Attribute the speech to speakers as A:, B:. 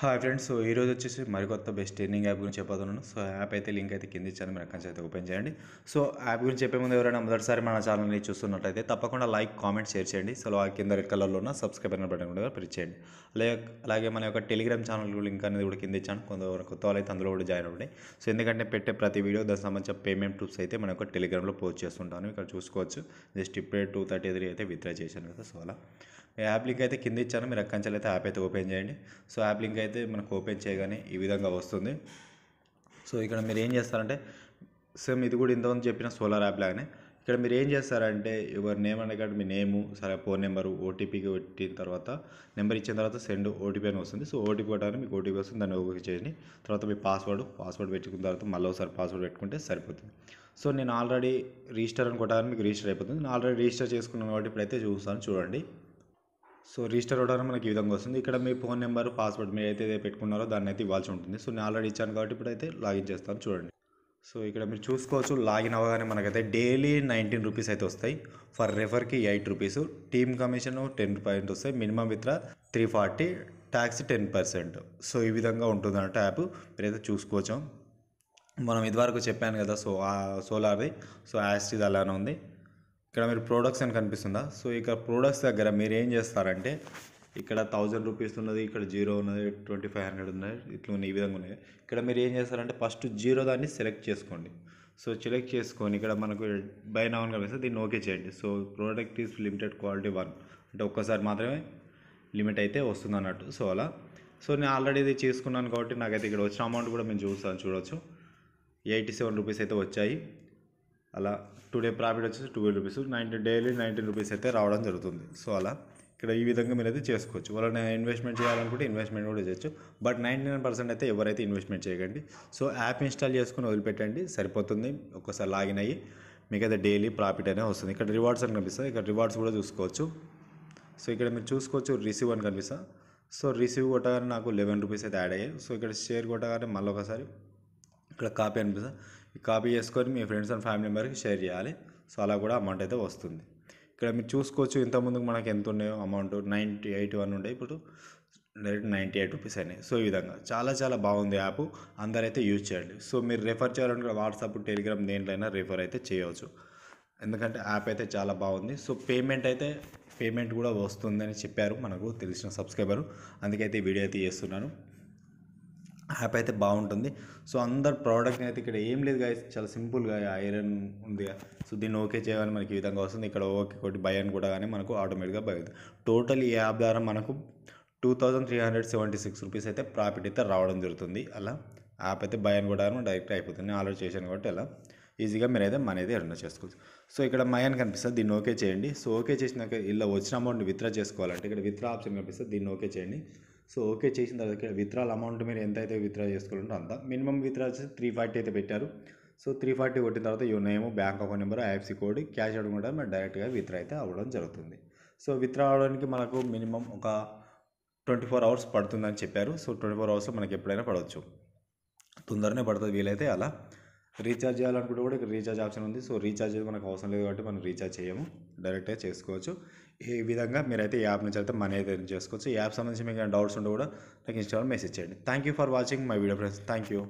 A: Hi friends so ఈరోజు వచ్చేసి మరికొత్త best earning app గురించి చెప్పబోతున్నాను. సో యాప్ అయితే లింక్ అయితే కింద ఇచ్చాను మీరు అక్కడి అయితే ఓపెన్ చేయండి. సో యాప్ గురించి చెప్పే ముందు ఎవరైనా మొదటిసారి మన ఛానల్ని చూస్తున్నట్టయితే తప్పకుండా లైక్ కామెంట్ షేర్ చేయండి. సో ఆ కింద రెడ్ కలర్లో ఉన్న సబ్స్క్రైబ్ అయిన బటన్ కూడా ప్రెస్ చేయండి. అలాగే అలాగే మన యొక్క టెలిగ్రామ్ ఛానల్ లింక్ అనేది కూడా కింద ఇచ్చాను. కొంత కొత్త వాళ్ళు అయితే అందులో కూడా జాయిన్ అవ్వండి. సో ఎందుకంటే పెట్టే ప్రతి వీడియో దానికి సంబంధించిన పేమెంట్ ప్రూఫ్స్ అయితే మన యొక్క టెలిగ్రామ్లో పోస్ట్ చేస్తుంటాను. ఇక్కడ చూసుకోవచ్చు. జస్ట్ ఇప్పుడే టూ థర్టీ త్రీ అయితే విత్డ్రా చేశాను కదా. సో అలా. యాప్ లింక్ అయితే కింద ఇచ్చాను మీరు అక్కడి నుంచి అయితే యాప్ అయితే ఓపెన్ చేయండి. సో యాప్ లింక్ అయితే మనకు ఓపెన్ చేయగానే ఈ విధంగా వస్తుంది. సో ఇక్కడ మీరు ఏం చేస్తారంటే సేమ్ ఇది కూడా ఇంతకుముందు చెప్పిన సోలార్ యాప్ లాగానే ఇక్కడ మీరు ఏం చేస్తారంటే ఎవరి నేమ్ అనే కాబట్టి మీ నేము సరే ఫోన్ నెంబరు ఓటీపీకి పెట్టిన తర్వాత నెంబర్ ఇచ్చిన తర్వాత సెండ్ ఓటీపీ అని వస్తుంది. సో ఓటీపీ కొట్టడానికి మీకు ఓటీపీ వస్తుంది దాన్ని ఓకే చేయండి. తర్వాత మీ పాస్వర్డ్ పాస్వర్డ్ పెట్టుకున్న తర్వాత మళ్ళీ ఒకసారి పాస్వర్డ్ పెట్టుకుంటే సరిపోతుంది. సో నేను ఆల్రెడీ రిజిస్టర్ అని కొట్టగానే మీకు రిజిస్టర్ అయిపోతుంది. నేను ఆల్రెడీ రిజిస్టర్ చేసుకున్నాను కాబట్టి ఇప్పుడైతే చూస్తాను చూడండి. సో రిజిస్టర్ అవ్వడానికి మనకి ఈ విధంగా వస్తుంది. ఇక్కడ మీ ఫోన్ నెంబర్ పాస్వర్డ్ మీరు అయితే పెట్టుకున్నారో దాన్ని అయితే ఇవ్వాల్సి ఉంటుంది. సో నేను ఆల్రెడీ ఇచ్చాను కాబట్టి ఇప్పుడైతే లాగిన్ చేస్తాను చూడండి. సో ఇక్కడ మీరు చూసుకోవచ్చు లాగిన్ అవ్వగానే మనకైతే డైలీ నైన్టీన్ రూపీస్ అయితే వస్తాయి. For రెఫర్కి eight rupees. Team commission ten point వస్తాయి. Minimum withdraw three forty tax ten percent. So ఈ విధంగా ఉంటుంది అన్నట్టు యాప్. మీరైతే చూసుకోవచ్చు. మనం ఇదివరకు చెప్పాను కదా సో సోలార్ది. సో యాస్టిది అలానే ఉంది. ఇక్కడ మీరు ప్రోడక్ట్స్ అని కనిపిస్తుందా? సో ఇక్కడ ప్రోడక్ట్స్ దగ్గర మీరు ఏం చేస్తారంటే ఇక్కడ థౌజండ్ రూపీస్ ఉన్నది ఇక్కడ జీరో ఉన్నది ట్వంటీ ఫైవ్ హండ్రెడ్ ఉన్నది ఇట్లా ఉన్నాయి ఈ విధంగా ఉన్నాయి. ఇక్కడ మీరు ఏం చేస్తారంటే ఫస్ట్ జీరో దాన్ని సెలెక్ట్ చేసుకోండి. సో సెలెక్ట్ చేసుకొని ఇక్కడ మనకు బై నవన్ కనిపిస్తే దీన్ని ఓకే చేయండి. So product is limited quality one అంటే ఒక్కసారి మాత్రమే లిమిట్ అయితే వస్తుంది అన్నట్టు. సో అలా. సో నేను ఆల్రెడీ ఇది చేసుకున్నాను కాబట్టి నాకైతే ఇక్కడ వచ్చిన అమౌంట్ కూడా మేము చూస్తాను చూడవచ్చు ఎయిటీ సెవెన్ రూపీస్ అయితే వచ్చాయి. అలా టుడే ప్రాఫిట్ వచ్చేసి twelve rupees nineteen daily nineteen rupees అయితే రావడం జరుగుతుంది. సో అలా ఇక్కడ ఈ విధంగా మీరు అయితే చేసుకోవచ్చు. వాళ్ళని ఇన్వెస్ట్మెంట్ చేయాలనుకుంటే ఇన్వెస్ట్మెంట్ కూడా చేయొచ్చు. బట్ నైంటీ నైన్ పర్సెంట్ అయితే ఎవరైతే ఇన్వెస్ట్మెంట్ చేయకండి. సో యాప్ ఇన్స్టాల్ చేసుకుని వదిలిపెట్టండి. సరిపోతుంది. ఒక్కసారి లాగిన్ అయ్యి మీకు అయితే డైలీ ప్రాఫిట్ అనే వస్తుంది. ఇక్కడ రివార్డ్స్ అని కనిపిస్తుంది. ఇక్కడ రివార్డ్స్ కూడా చూసుకోవచ్చు. సో ఇక్కడ మీరు చూసుకోవచ్చు రిసీవ్ అని కనిపిస్తా సో రిసీవ్ కొట్టగానే నాకు లెవెన్ రూపీస్ అయితే యాడ్ అయ్యాయి. సో ఇక్కడ షేర్ కొట్టగానే మళ్ళీ ఒకసారి ఇక్కడ కాపీ అనిపిస్తుంది. ఈ కాపీ చేసుకొని మీ ఫ్రెండ్స్ అండ్ ఫ్యామిలీ మెంబర్కి షేర్ చేయాలి. సో అలా కూడా అమౌంట్ అయితే వస్తుంది. ఇక్కడ మీరు చూసుకోవచ్చు ఇంతకుముందుకు మనకు ఎంత ఉన్నాయో అమౌంట్. నైంటీ ఎయిట్ వన్ ఉండే ఇప్పుడు. డైరెక్ట్ నైంటీ ఎయిట్ రూపీస్ అయినాయి. సో ఈ విధంగా చాలా చాలా బాగుంది యాప్. అందరైతే యూజ్ చేయండి. సో మీరు రెఫర్ చేయాలంటే వాట్సాప్ టెలిగ్రామ్ దేంట్లైనా రెఫర్ అయితే చేయవచ్చు. ఎందుకంటే యాప్ అయితే చాలా బాగుంది. సో పేమెంట్ అయితే పేమెంట్ కూడా వస్తుందని చెప్పారు మనకు తెలిసిన సబ్స్క్రైబరు. అందుకైతే వీడియో అయితే చేస్తున్నాను యాప్ అయితే బాగుంటుంది. సో అందరు ప్రోడక్ట్ని అయితే ఇక్కడ ఏం లేదు గాయస్ చాలా సింపుల్గా ఐరన్ ఉంది. సో దీన్ని ఓకే చేయాలని మనకి ఈ విధంగా వస్తుంది. ఇక్కడ ఓకే కొట్టి బై అని కూడా కానీ మనకు ఆటోమేటిక్గా బై అవుతుంది. టోటల్ ఈ యాప్ ద్వారా మనకు two thousand three hundred seventy six rupees అయితే ప్రాఫిట్ అయితే రావడం జరుగుతుంది. అలా యాప్ అయితే బై అని కూడా డైరెక్ట్ అయిపోతుంది. నేను ఆల్రెడీ చేశాను కాబట్టి అలా ఈజీగా మీరు అయితే మనీ అయితే ఎర్న్ చేసుకోవచ్చు. సో ఇక్కడ మై అని కనిపిస్తుంది. దీన్ని ఓకే చేయండి. సో ఓకే చేసినాక ఇలా వచ్చిన అమౌంట్ విత్డ్రా చేసుకోవాలంటే ఇక్కడ విత్డ్రా ఆప్షన్ కనిపిస్తుంది. దీన్ని ఓకే చేయండి. సో ఓకే చేసిన తర్వాత విత్డ్రాల్ అమౌంట్ మీరు ఎంత అయితే విత్డ్రా చేసుకోవాలంటే అంత. మినిమం విత్డ్రా వచ్చేసి త్రీ ఫార్టీ అయితే పెట్టారు. సో త్రీ ఫార్టీ కొట్టిన తర్వాత you name bank account number IFSC code cash అవ్వడం కూడా మీరు డైరెక్ట్గా విత్డ్రా అయితే అవ్వడం జరుగుతుంది. సో విత్డ్రా అవడానికి మనకు మినిమం ఒక ట్వంటీ ఫోర్ అవర్స్ పడుతుందని చెప్పారు. సో ట్వంటీ ఫోర్ అవర్స్లో మనకి ఎప్పుడైనా పడవచ్చు. తొందరనే పడుతుంది వీలైతే అలా. రీఛార్జ్ చేయాలనుకుంటే కూడా ఇక్కడ రీఛార్జ్ ఆప్షన్ ఉంది. సో రీఛార్జ్ మనకు అవసరం లేదు కాబట్టి మనం రీఛార్జ్ చేయము. డైరెక్ట్గా చేసుకోవచ్చు. ఈ విధంగా మీరైతే ఈ యాప్ నుంచి అయితే మనీ అయితే చేసుకోవచ్చు. ఈ యాప్ సంబంధించి మీకు డౌట్స్ ఉంటే కూడా నాకు ఇన్స్టాగ్రామ్ మెసేజ్ చేయండి. Thank you for watching my video friends. Thank you